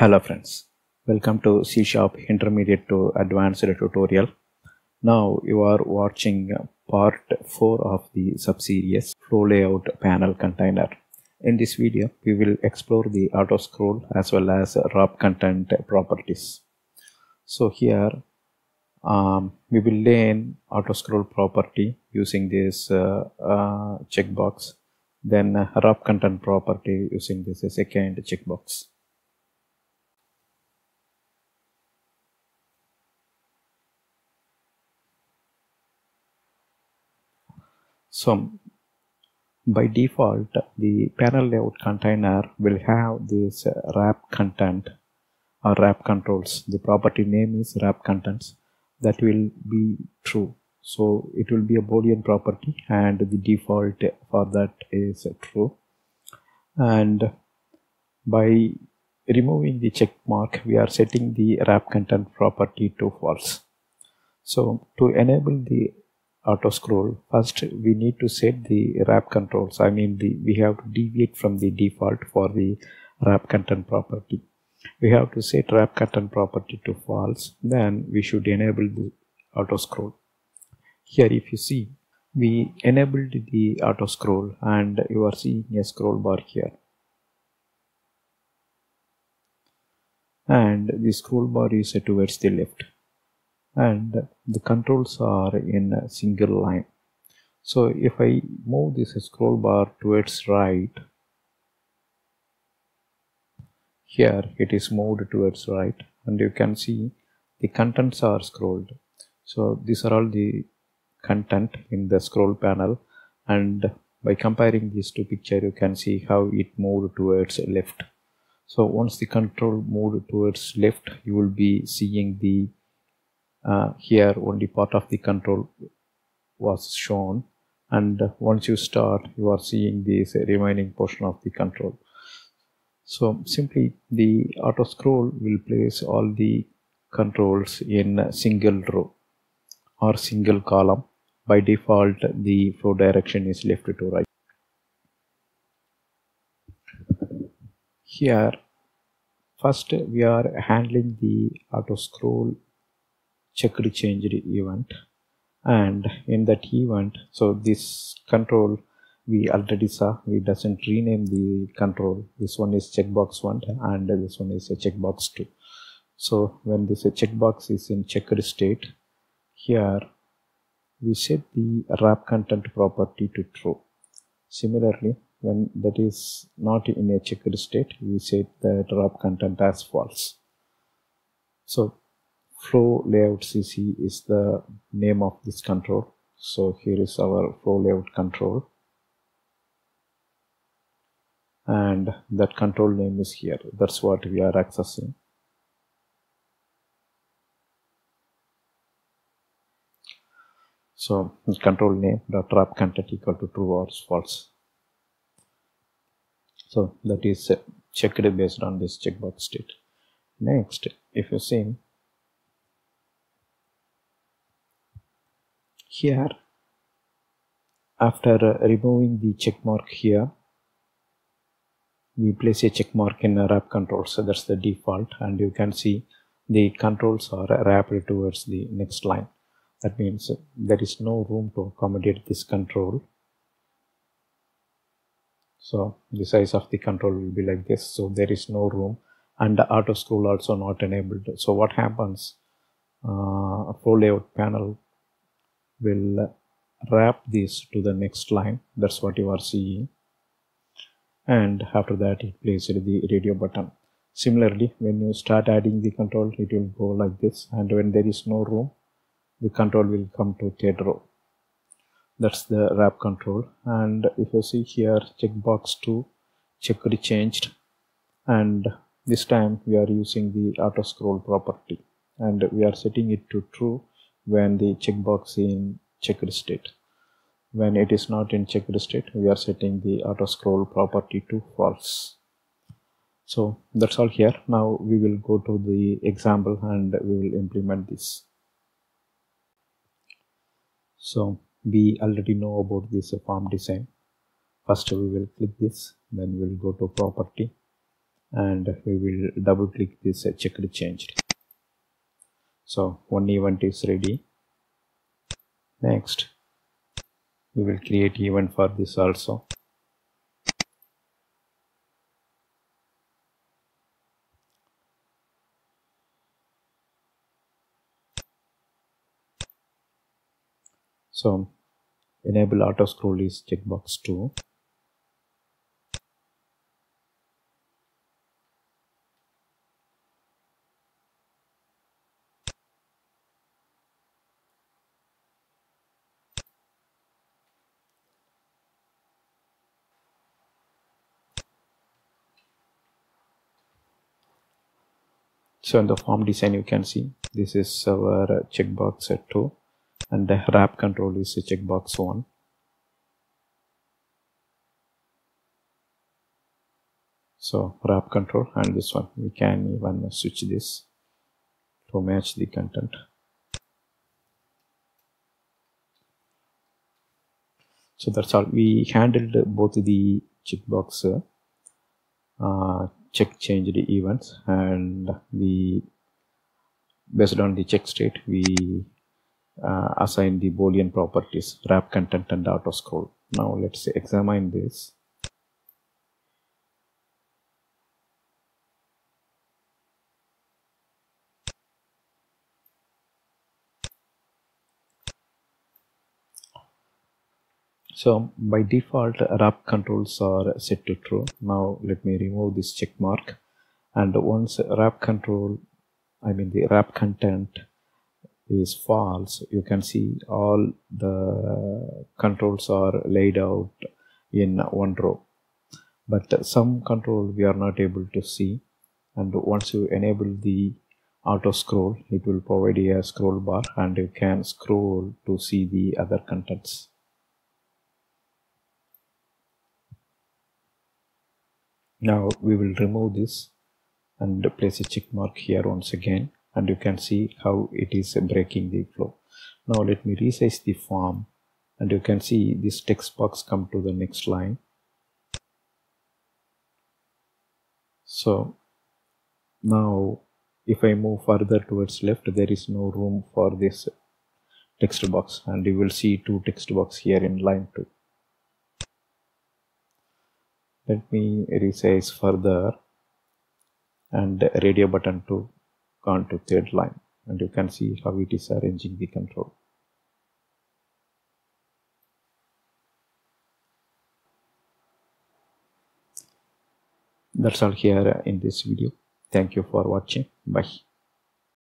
Hello friends, welcome to C Sharp Intermediate to Advanced tutorial. Now you are watching part 4 of the subseries Flow Layout Panel Container. In this video, we will explore the auto scroll as well as wrap content properties. So here um, we will learn auto scroll property using this uh, uh, checkbox, then uh, wrap content property using this second checkbox. So by default, the panel layout container will have this uh, wrap content or wrap controls. The property name is wrap contents that will be true. So it will be a Boolean property and the default for that is true. And by removing the check mark, we are setting the wrap content property to false. So to enable the auto scroll. First we need to set the wrap controls. I mean the we have to deviate from the default for the wrap content property. We have to set wrap content property to false. Then we should enable the auto scroll. Here if you see we enabled the auto scroll and you are seeing a scroll bar here. And the scroll bar is towards the left and the controls are in a single line. So if I move this scroll bar towards right here it is moved towards right. And you can see the contents are scrolled. So these are all the content in the scroll panel. And by comparing these two picture you can see how it moved towards left. So once the control moved towards left you will be seeing the uh, here only part of the control was shown. And once you start you are seeing this remaining portion of the control. So simply the auto scroll will place all the controls in single row or single column. By default the flow direction is left to right. Here first we are handling the auto scroll checked changed event. And in that event so this control we already saw we doesn't rename the control. This one is checkbox 1 and this one is a checkbox 2 so when this checkbox is in checked state here we set the wrap content property to true. Similarly when that is not in a checked state we set the wrap content as false. So flow layout cc is the name of this control. So here is our flow layout control. And that control name is here. That's what we are accessing. So control name dot wrap content equal to true or false. So that is checked based on this checkbox state. Next if you see here. After removing the check mark here we place a check mark in wrap control. So that's the default. And you can see the controls are wrapped towards the next line. That means there is no room to accommodate this control. So the size of the control will be like this. So there is no room. And the auto scroll also not enabled. So what happens? Uh, flow layout panel will wrap this to the next line. That's what you are seeing. And after that it places the radio button. Similarly when you start adding the control it will go like this. And when there is no room the control will come to third row. That's the wrap control. And if you see here checkbox 2 checked changed and this time we are using the auto scroll property. And we are setting it to true when the checkbox in checked state. When it is not in checked state we are setting the auto scroll property to false. So that's all here. Now we will go to the example and we will implement this. So we already know about this form design. First we will click this then we will go to property and we will double click this checked changed so one event is ready. Next we will create event for this also. So enable auto scroll is checkbox 2 so in the form design you can see this is our checkbox 2 and the wrap control is a checkbox 1 so wrap control and this one. We can even switch this to match the content. So that's all. We handled both the checkbox uh, check changed events and we based on the check state we uh, assign the boolean properties wrap content and auto scroll. Now let's examine this so by default wrap controls are set to true. Now let me remove this check mark. And once wrap control i mean the wrap content is false you can see all the controls are laid out in one row. But some control we are not able to see. And once you enable the auto scroll it will provide a scroll bar and you can scroll to see the other contents now we will remove this and place a check mark here once again and you can see how it is breaking the flow. Now let me resize the form and you can see this text box come to the next line. So now if I move further towards left there is no room for this text box and you will see two text box here in line 2 let me resize further and radio button to gone to third line. And you can see how it is arranging the control. That's all here in this video. Thank you for watching. Bye